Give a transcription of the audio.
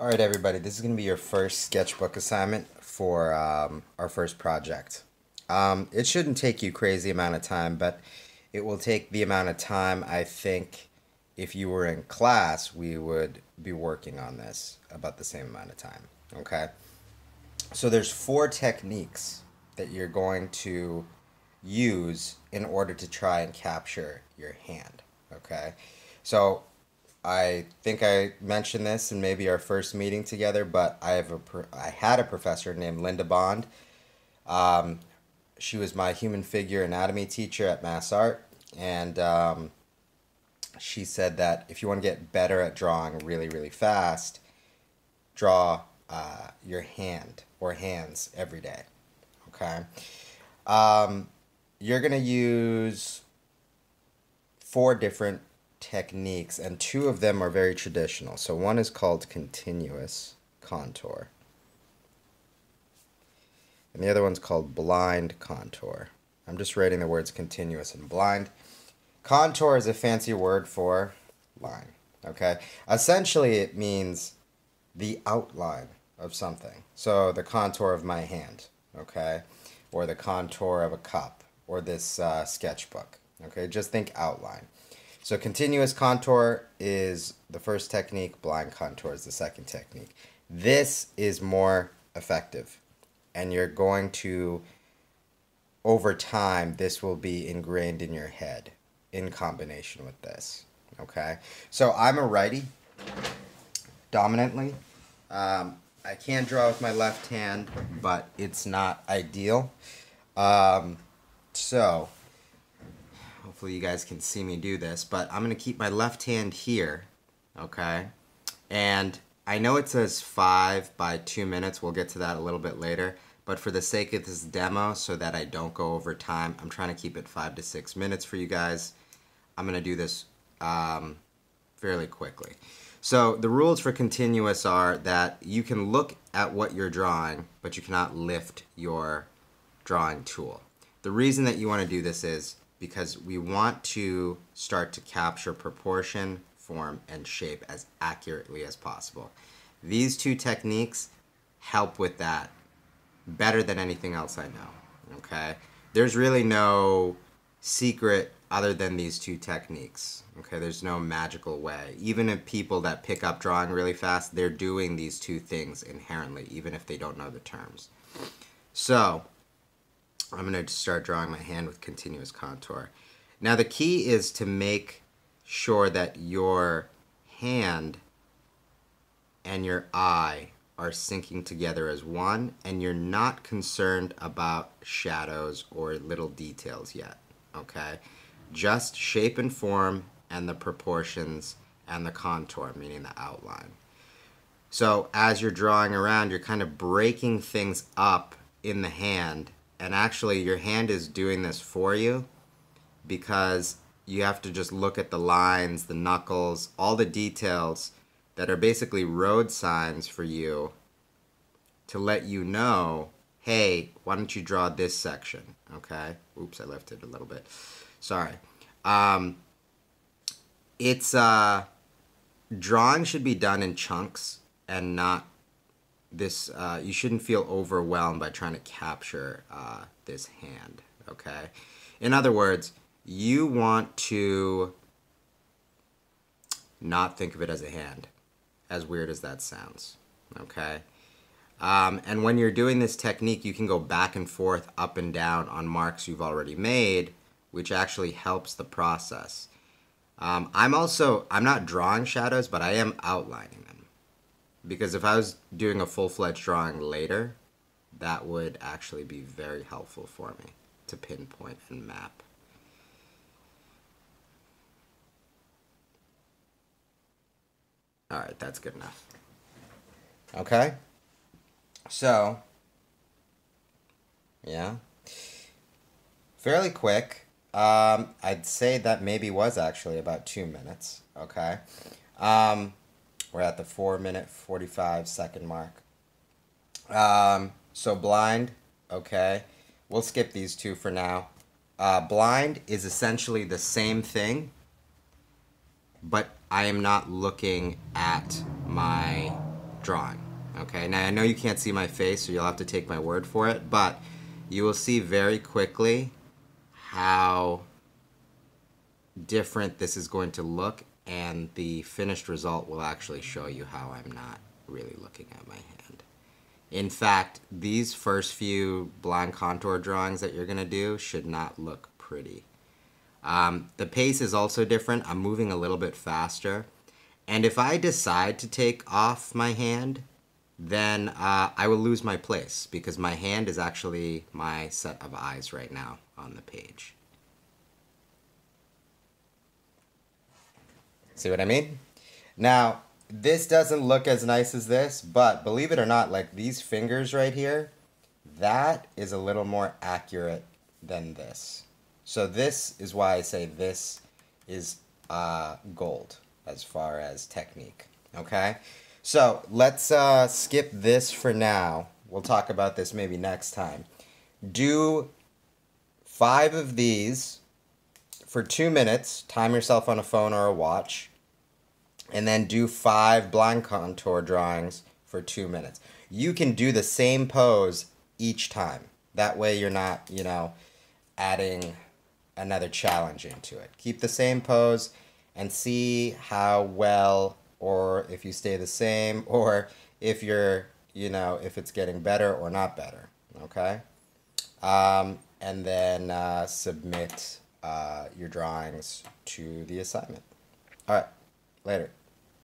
All right, everybody, this is going to be your first sketchbook assignment for um, our first project. Um, it shouldn't take you crazy amount of time, but it will take the amount of time I think if you were in class, we would be working on this about the same amount of time. Okay? So there's four techniques that you're going to use in order to try and capture your hand. Okay? So I think I mentioned this in maybe our first meeting together, but I have a I had a professor named Linda Bond. Um, she was my human figure anatomy teacher at Mass Art, and um, she said that if you want to get better at drawing really really fast, draw uh, your hand or hands every day. Okay, um, you're gonna use four different techniques, and two of them are very traditional. So one is called continuous contour, and the other one's called blind contour. I'm just writing the words continuous and blind. Contour is a fancy word for line. Okay, essentially it means the outline of something. So the contour of my hand. Okay, or the contour of a cup, or this uh, sketchbook. Okay, just think outline. So continuous contour is the first technique, blind contour is the second technique. This is more effective and you're going to, over time, this will be ingrained in your head in combination with this. Okay, so I'm a righty dominantly. Um, I can draw with my left hand, but it's not ideal. Um, so Hopefully you guys can see me do this, but I'm going to keep my left hand here, okay? And I know it says 5 by 2 minutes. We'll get to that a little bit later. But for the sake of this demo, so that I don't go over time, I'm trying to keep it 5 to 6 minutes for you guys. I'm going to do this um, fairly quickly. So the rules for continuous are that you can look at what you're drawing, but you cannot lift your drawing tool. The reason that you want to do this is because we want to start to capture proportion, form, and shape as accurately as possible. These two techniques help with that better than anything else I know. Okay? There's really no secret other than these two techniques. Okay, there's no magical way. Even if people that pick up drawing really fast, they're doing these two things inherently, even if they don't know the terms. So, I'm going to start drawing my hand with continuous contour. Now the key is to make sure that your hand and your eye are syncing together as one and you're not concerned about shadows or little details yet, okay? Just shape and form and the proportions and the contour, meaning the outline. So as you're drawing around, you're kind of breaking things up in the hand and actually your hand is doing this for you because you have to just look at the lines, the knuckles, all the details that are basically road signs for you to let you know, hey, why don't you draw this section, okay? Oops, I left it a little bit. Sorry. Um, it's, uh, drawing should be done in chunks and not this uh, you shouldn't feel overwhelmed by trying to capture uh, this hand okay? In other words you want to not think of it as a hand as weird as that sounds okay? Um, and when you're doing this technique you can go back and forth up and down on marks you've already made which actually helps the process. Um, i'm also i'm not drawing shadows but i am outlining because if I was doing a full-fledged drawing later, that would actually be very helpful for me to pinpoint and map. All right, that's good enough. Okay. So, yeah. Fairly quick. Um, I'd say that maybe was actually about two minutes. Okay. Um, we're at the four minute, 45 second mark. Um, so blind, okay. We'll skip these two for now. Uh, blind is essentially the same thing, but I am not looking at my drawing. Okay, now I know you can't see my face, so you'll have to take my word for it, but you will see very quickly how different this is going to look, and the finished result will actually show you how I'm not really looking at my hand. In fact, these first few blind contour drawings that you're to do should not look pretty. Um, the pace is also different. I'm moving a little bit faster. And if I decide to take off my hand, then uh, I will lose my place because my hand is actually my set of eyes right now on the page. See what I mean? Now, this doesn't look as nice as this, but believe it or not, like these fingers right here, that is a little more accurate than this. So this is why I say this is uh, gold as far as technique. Okay? So let's uh, skip this for now. We'll talk about this maybe next time. Do five of these for two minutes. Time yourself on a phone or a watch. And then do five blind contour drawings for two minutes. You can do the same pose each time. That way you're not, you know, adding another challenge into it. Keep the same pose and see how well or if you stay the same or if you're, you know, if it's getting better or not better. Okay? Um, and then uh, submit uh, your drawings to the assignment. All right, later.